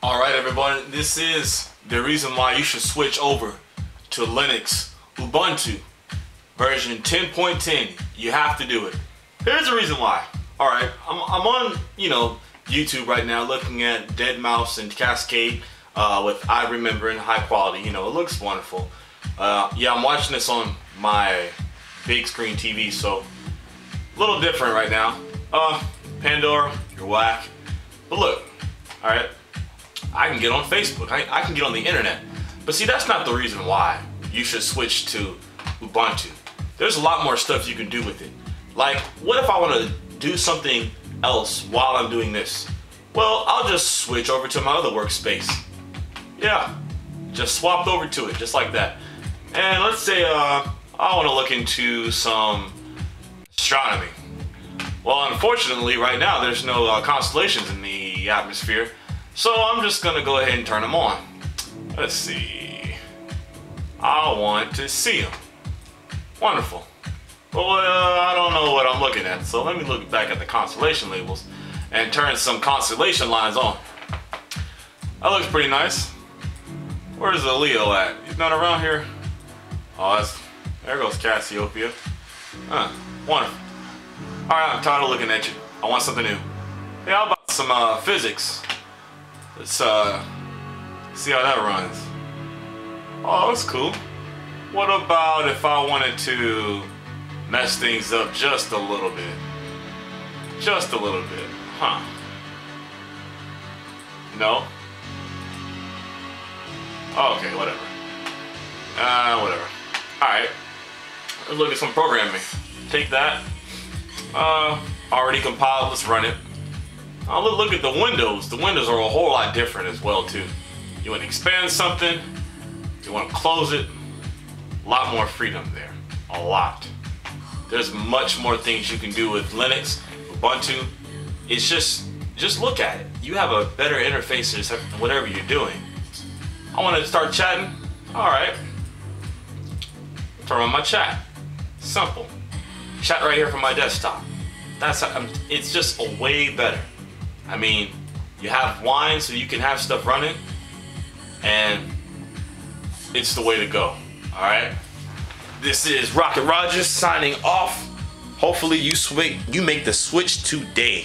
Alright everyone, this is the reason why you should switch over to Linux Ubuntu version 10.10. You have to do it. Here's the reason why. Alright, I'm, I'm on, you know, YouTube right now looking at deadmau5 and Kaskade uh, with I Remember in high quality. You know, it looks wonderful. Uh, yeah, I'm watching this on my big screen TV, so a little different right now. Uh, Pandora, you're whack. But look, alright, I can get on Facebook, I, I can get on the internet. But see, that's not the reason why you should switch to Ubuntu. There's a lot more stuff you can do with it. Like, what if I want to do something else while I'm doing this? Well, I'll just switch over to my other workspace. Yeah, just swapped over to it, just like that. And let's say uh, I want to look into some astronomy. Well, unfortunately, right now there's no uh, constellations in the atmosphere, so I'm just gonna go ahead and turn them on. Let's see. I want to see them. Wonderful. Well, uh, I don't know what I'm looking at, so let me look back at the constellation labels and turn some constellation lines on. That looks pretty nice. Where's the Leo at? He's not around here. Oh, that's, there goes Cassiopeia. Huh, wonderful. Alright, I'm tired of looking at you. I want something new. Hey, how about some uh, physics? Let's uh, see how that runs. Oh, that's cool. What about if I wanted to mess things up just a little bit? Just a little bit, huh? No? Okay, whatever. Uh, whatever. Alright. Let's look at some programming. Take that. Uh, already compiled. Let's run it. Uh, look, look at the windows. The windows are a whole lot different as well, too. You want to expand something. You want to close it. A lot more freedom there. A lot. There's much more things you can do with Linux, Ubuntu. It's just, just look at it. You have a better interface to whatever you're doing. I want to start chatting. All right. Turn on my chat. Simple. Chat right here from my desktop. That's um, it's just a way better. I mean, you have Wine so you can have stuff running, and it's the way to go. All right. This is Rocket Rogers signing off. Hopefully you switch, you make the switch today.